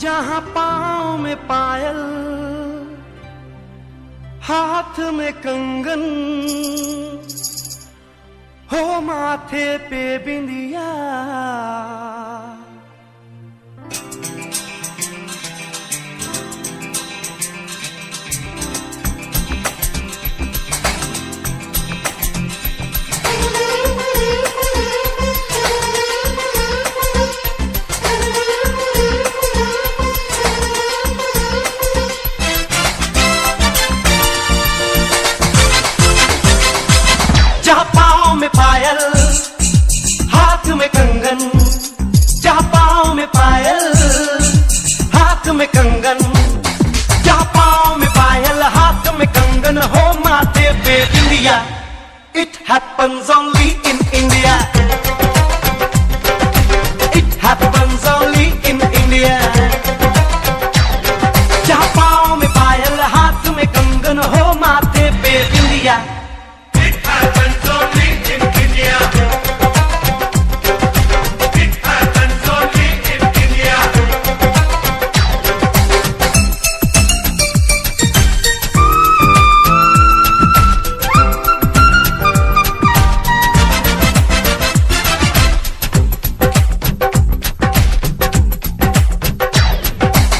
जहाँ पाँव में पायल हाथ में कंगन हो माथे पे बिंदिया। पायल, हाथ में कंगन जहाँ पाँव में पायल, हाथ में कंगन जहाँ पाँव में पायल, हाथ में कंगन, हो माथे पे बिंदिया it happens only in India it happens only in India जहाँ पाँव में पायल, हाथ में कंगन, हो माथे पे बिंदिया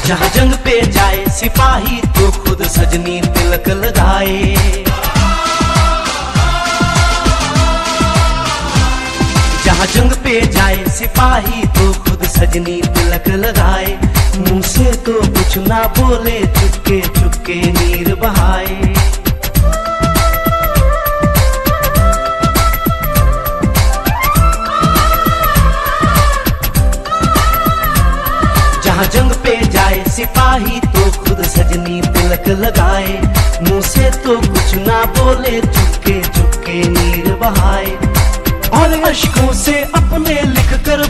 जहाँ जंग पे जाए, सिपाही तो खुद सजनी तिलक लगाए। जहाँ जंग पे जाए, सिपाही तो खुद सजनी तिलक लगाए। मुँह से तो कुछ ना बोले चुपके चुपके नीर बहाए। जहाँ जंग पे जाए, सिपाही तो खुद सजनी तिलक लगाए। मुँह से तो कुछ ना बोले चुपके चुपके नीर बहाए। और अशकों से अपने लिख कर